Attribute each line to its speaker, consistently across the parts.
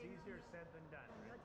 Speaker 1: it's easier said than done. Right?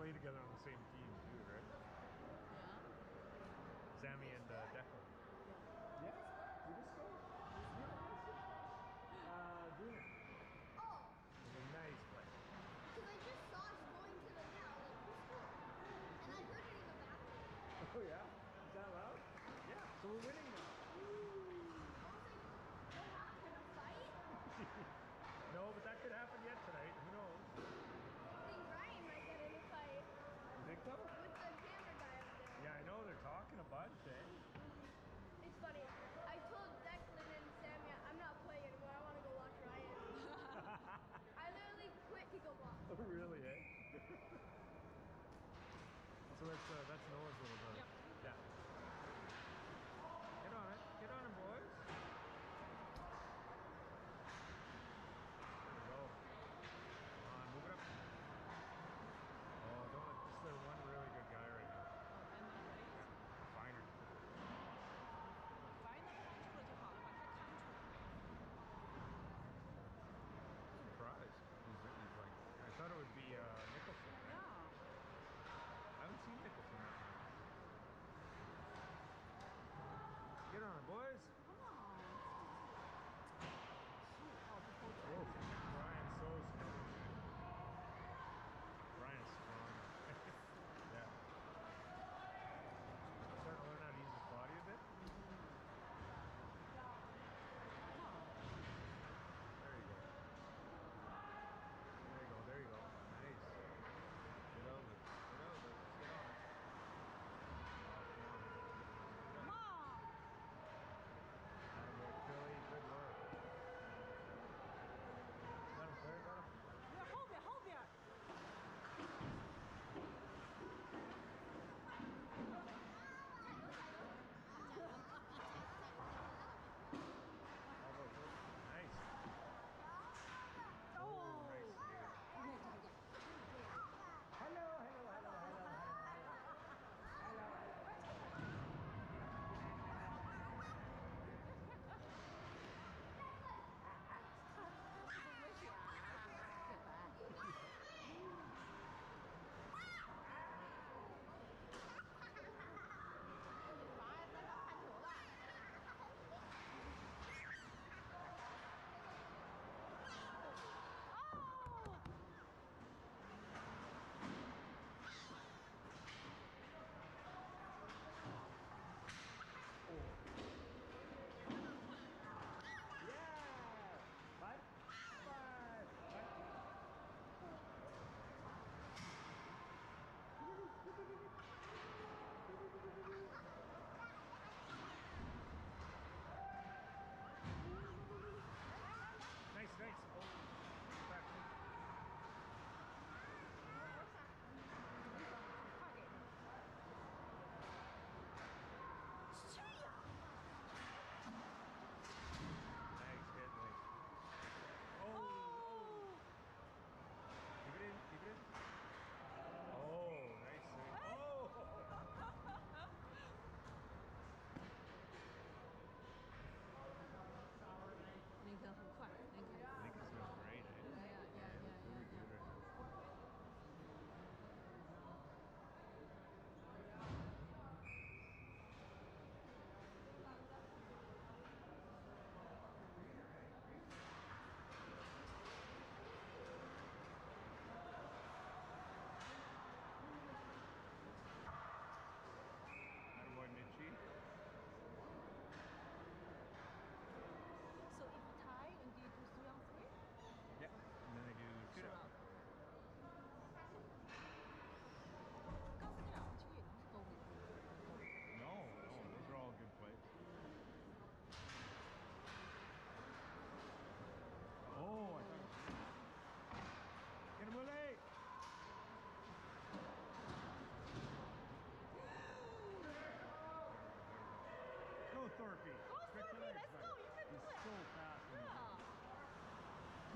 Speaker 1: play together on the same team too, right?
Speaker 2: Yeah.
Speaker 1: Sammy and uh, Declan. Yeah. Just go. Uh,
Speaker 3: Oh.
Speaker 1: A nice play.
Speaker 3: Because I just saw going to the? And I heard it in the bathroom.
Speaker 1: Oh yeah. Is that loud? Yeah. So we're winning So that's, uh, that's Noah's little brother.
Speaker 2: Uh, yep.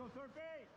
Speaker 1: Yeah. Go,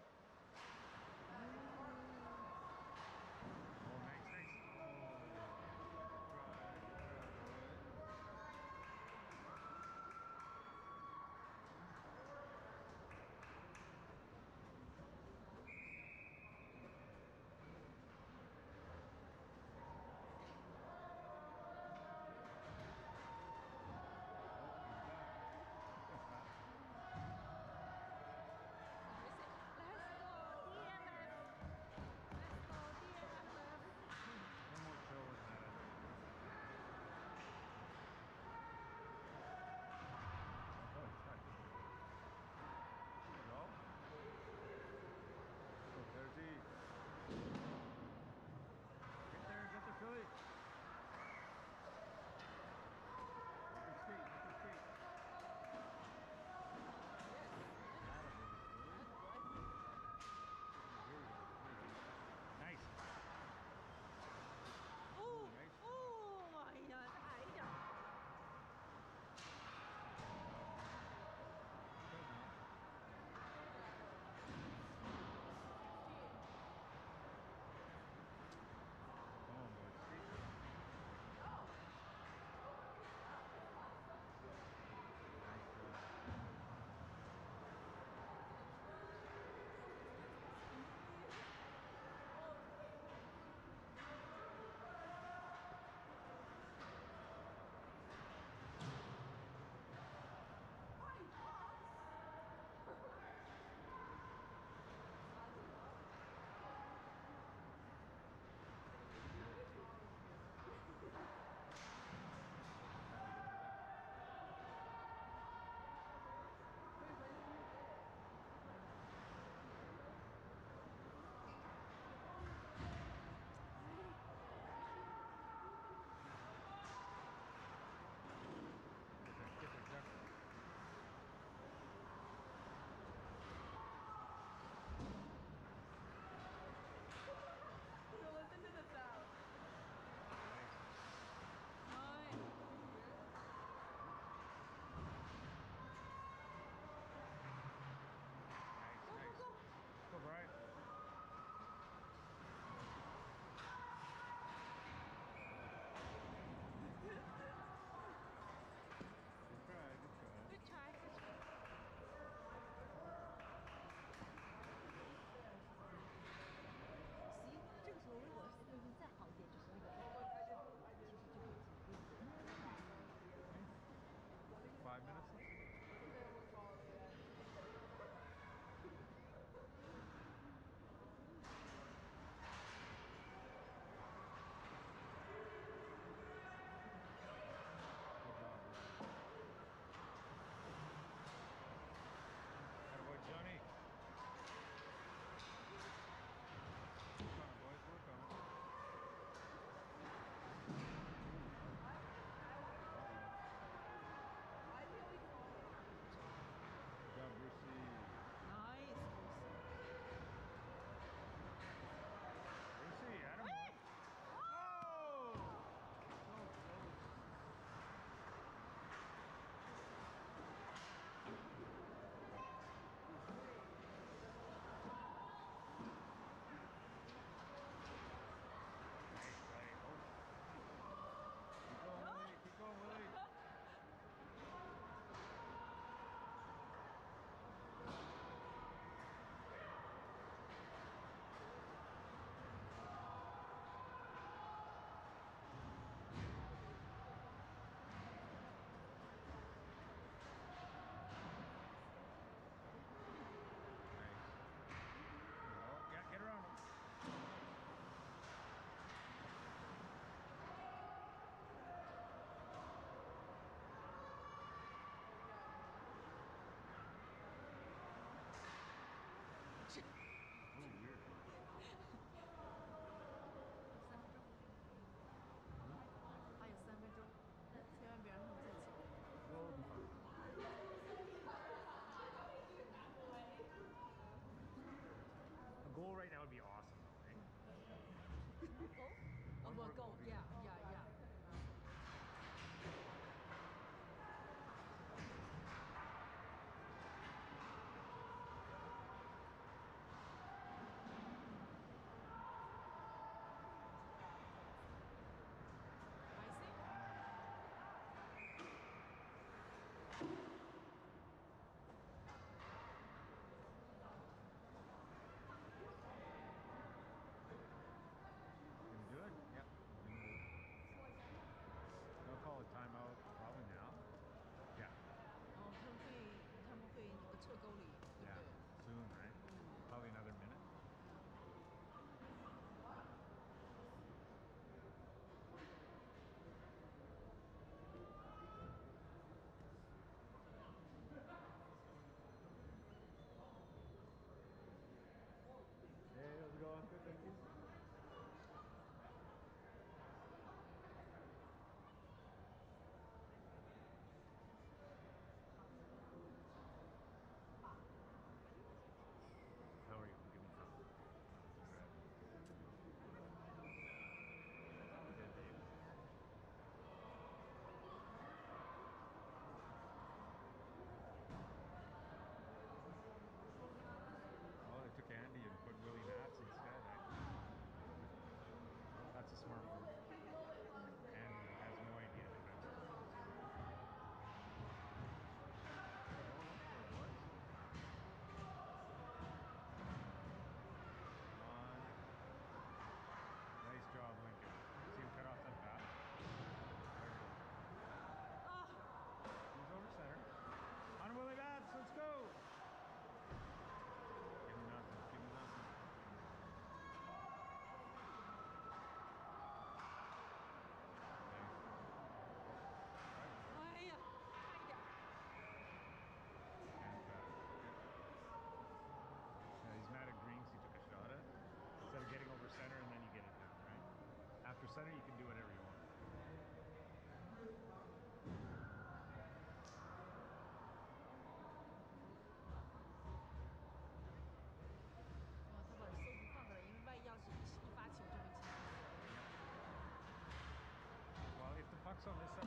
Speaker 1: box on this
Speaker 2: side.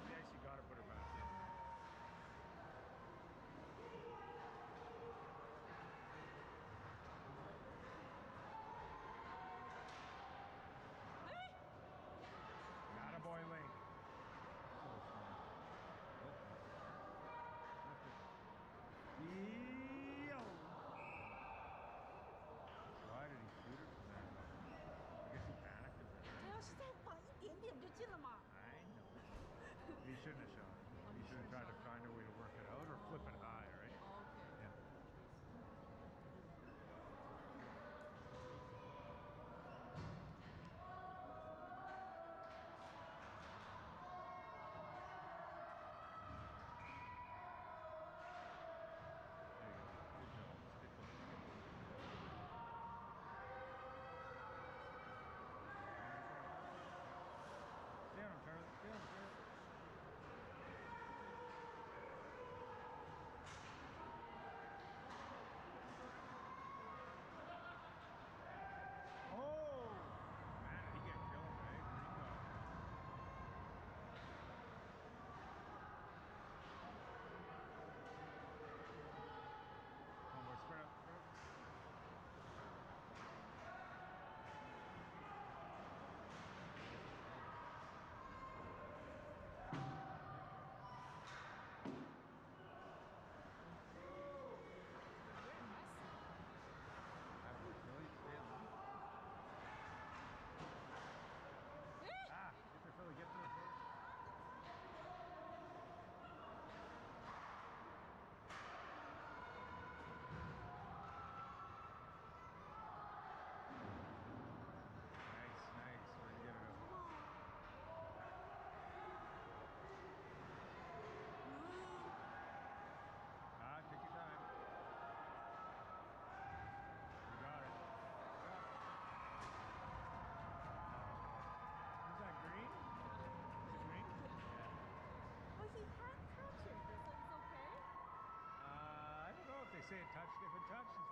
Speaker 1: Say it touched. If